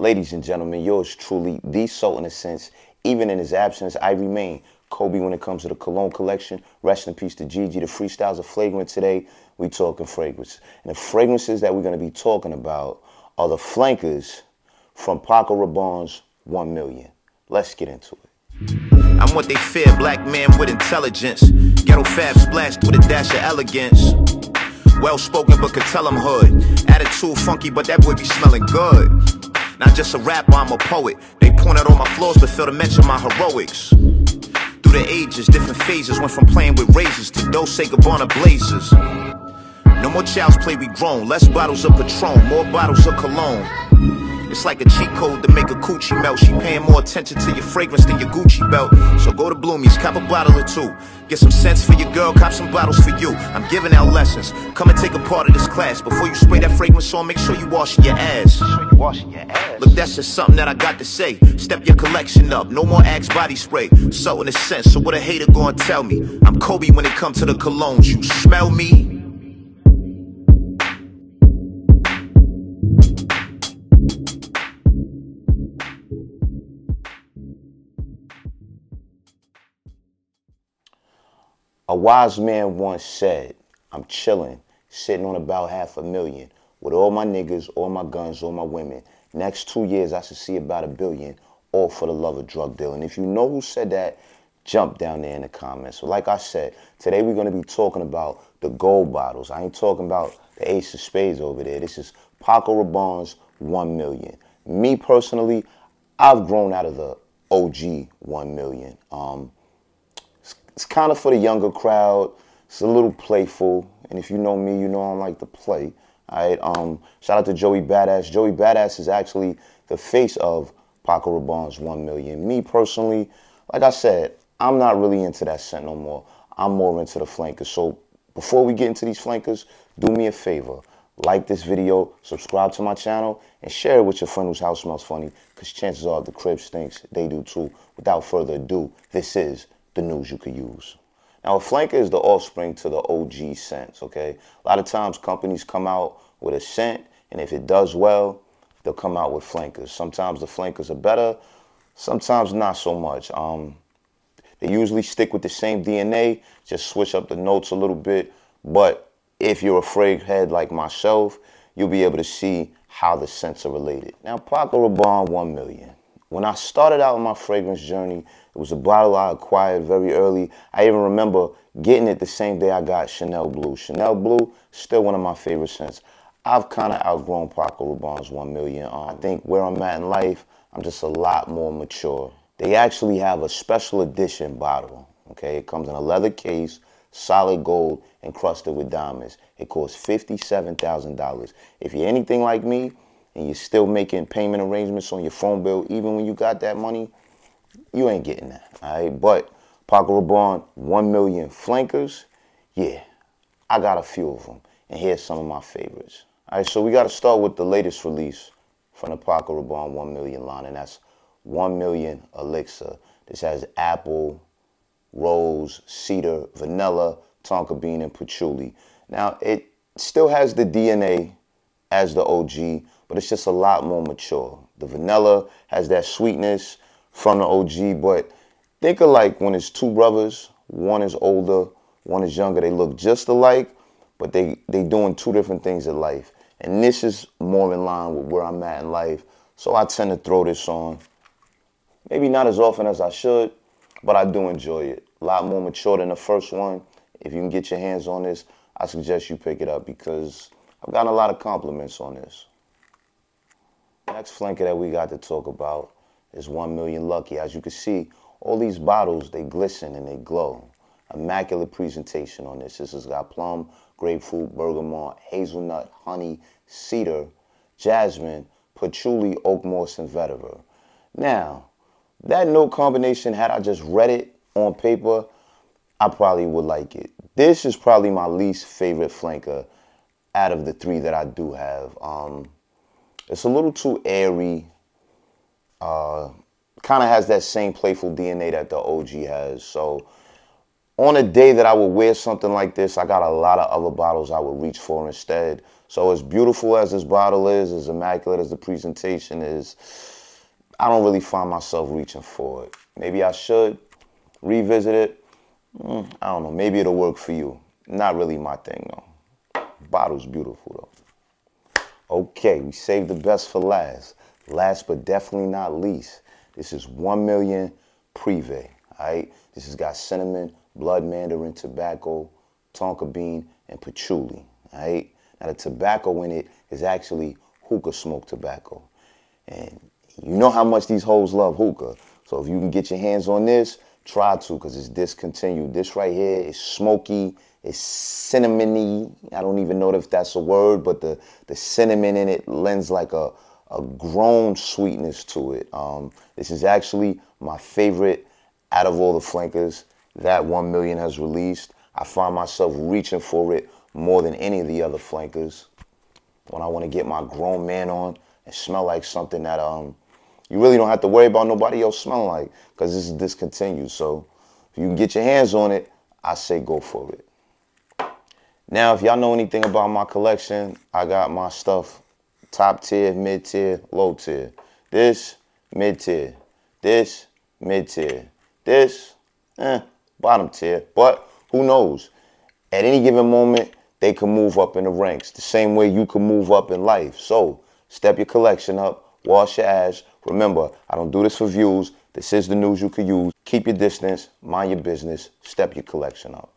Ladies and gentlemen, yours truly, the soul in a sense. Even in his absence, I remain Kobe when it comes to the cologne collection. Rest in peace to Gigi. The freestyles are flagrant today. We talking fragrance. And the fragrances that we're going to be talking about are the flankers from Paco Rabanne's 1 Million. Let's get into it. I'm what they fear, black man with intelligence. Ghetto fab splashed with a dash of elegance. Well spoken, but could tell him hood. Attitude funky, but that boy be smelling good. Not just a rapper, I'm a poet. They point out all my flaws, but fail to mention my heroics. Through the ages, different phases, went from playing with razors to Dolce Gabbana blazers. No more child's play, we grown. Less bottles of Patron, more bottles of cologne. It's like a cheat code to make a coochie melt. She paying more attention to your fragrance than your Gucci belt. So go to Bloomies, cop a bottle or two. Get some sense for your girl, cop some bottles for you. I'm giving out lessons. Come and take a part of this class. Before you spray that fragrance on, make sure you wash your ass. Washing your ass. Look, that's just something that I got to say. Step your collection up, no more Axe body spray. So in a sense, so what a hater gonna tell me? I'm Kobe when it comes to the colognes. You smell me? A wise man once said, I'm chilling, sitting on about half a million with all my niggas, all my guns, all my women. Next two years, I should see about a billion, all for the love of drug dealing. If you know who said that, jump down there in the comments. So like I said, today we're going to be talking about the gold bottles. I ain't talking about the ace of spades over there. This is Paco Rabanne's 1 million. Me personally, I've grown out of the OG 1 million. Um, it's kind of for the younger crowd. It's a little playful, and if you know me, you know I like to play. All right. Um, shout out to Joey Badass. Joey Badass is actually the face of Paco Rabanne's One Million. Me personally, like I said, I'm not really into that scent no more. I'm more into the flankers. So before we get into these flankers, do me a favor. Like this video, subscribe to my channel, and share it with your friend whose house smells funny, because chances are the crib stinks. They do too. Without further ado, this is the news you could use. Now, a flanker is the offspring to the OG scents, okay? A lot of times companies come out with a scent, and if it does well, they'll come out with flankers. Sometimes the flankers are better, sometimes not so much. Um, they usually stick with the same DNA, just switch up the notes a little bit. But if you're a frag head like myself, you'll be able to see how the scents are related. Now, Paco Rabanne 1 million. When I started out my fragrance journey, it was a bottle I acquired very early. I even remember getting it the same day I got Chanel Blue. Chanel Blue, still one of my favorite scents. I've kind of outgrown Paco Rabanne's 1 million. Um, I think where I'm at in life, I'm just a lot more mature. They actually have a special edition bottle. Okay, it comes in a leather case, solid gold, encrusted with diamonds. It costs $57,000. If you're anything like me, and you're still making payment arrangements on your phone bill, even when you got that money, you ain't getting that. All right. But Paco Rabanne, 1 million flankers. Yeah, I got a few of them. And here's some of my favorites. All right, so we got to start with the latest release from the Paco Rabanne 1 million line, and that's 1 million elixir. This has apple, rose, cedar, vanilla, tonka bean, and patchouli. Now, it still has the DNA as the OG, but it's just a lot more mature. The vanilla has that sweetness from the OG, but think of like when it's two brothers, one is older, one is younger. They look just alike, but they they doing two different things in life. And this is more in line with where I'm at in life. So I tend to throw this on. Maybe not as often as I should, but I do enjoy it. A lot more mature than the first one. If you can get your hands on this, I suggest you pick it up because I've gotten a lot of compliments on this. Next flanker that we got to talk about is 1 Million Lucky. As you can see, all these bottles, they glisten and they glow. Immaculate presentation on this. This has got plum, grapefruit, bergamot, hazelnut, honey, cedar, jasmine, patchouli, oak moss, and vetiver. Now, that note combination, had I just read it on paper, I probably would like it. This is probably my least favorite flanker out of the three that I do have. Um, it's a little too airy. Kind of has that same playful DNA that the OG has. So on a day that I would wear something like this, I got a lot of other bottles I would reach for instead. So as beautiful as this bottle is, as immaculate as the presentation is, I don't really find myself reaching for it. Maybe I should revisit it. Mm, I don't know. Maybe it'll work for you. Not really my thing though. Bottle's beautiful though. Okay, we saved the best for last. Last but definitely not least, this is 1 million Privé. Alright? This has got cinnamon, blood mandarin, tobacco, tonka bean, and patchouli. Alright? Now the tobacco in it is actually hookah smoke tobacco. And you know how much these hoes love hookah. So if you can get your hands on this, try to because it's discontinued. This right here is smoky, it's cinnamony. I don't even know if that's a word, but the, the cinnamon in it lends like a, a grown sweetness to it. Um, this is actually my favorite out of all the flankers that 1 million has released. I find myself reaching for it more than any of the other flankers when I want to get my grown man on and smell like something that um you really don't have to worry about nobody else smelling like because this is discontinued. So if you can get your hands on it, I say go for it. Now, if y'all know anything about my collection, I got my stuff top tier, mid tier, low tier. This, mid tier. This, mid tier. This, eh, bottom tier. But who knows? At any given moment, they can move up in the ranks the same way you can move up in life. So step your collection up, wash your ass. Remember, I don't do this for views. This is the news you could use. Keep your distance, mind your business, step your collection up.